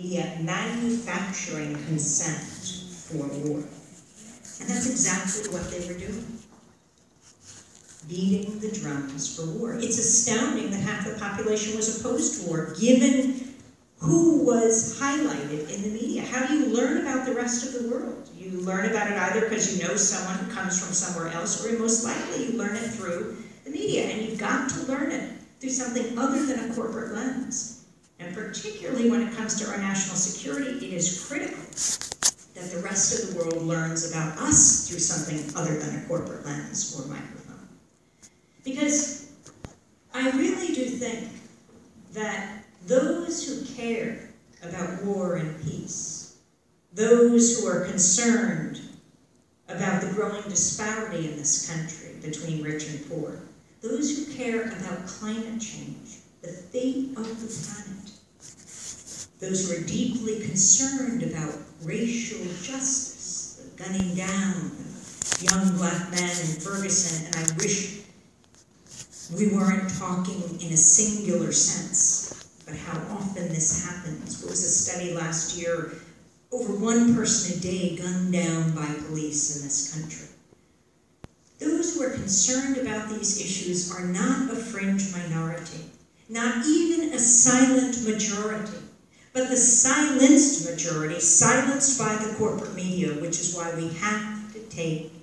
media manufacturing consent for war. And that's exactly what they were doing. Beating the drums for war. It's astounding that half the population was opposed to war, given who was highlighted in the media. How do you learn about the rest of the world? You learn about it either because you know someone who comes from somewhere else, or most likely you learn it through the media. And you've got to learn it through something other than a corporate lens. Particularly when it comes to our national security, it is critical that the rest of the world learns about us through something other than a corporate lens or microphone. Because I really do think that those who care about war and peace, those who are concerned about the growing disparity in this country between rich and poor, those who care about climate change, the fate of the planet, those who are deeply concerned about racial justice, the gunning down of young black men in Ferguson, and I wish we weren't talking in a singular sense, but how often this happens. There was a study last year, over one person a day gunned down by police in this country. Those who are concerned about these issues are not a fringe minority, not even a silent majority. But the silenced majority, silenced by the corporate media, which is why we have to take.